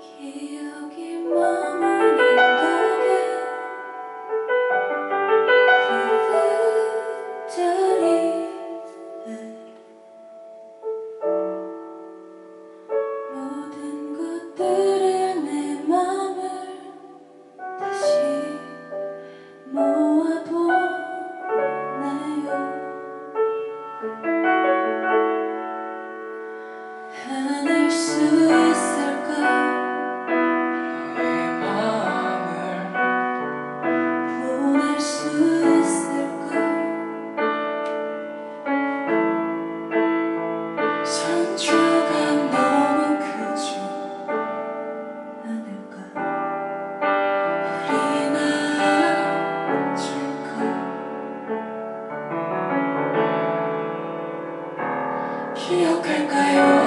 기 기억할까요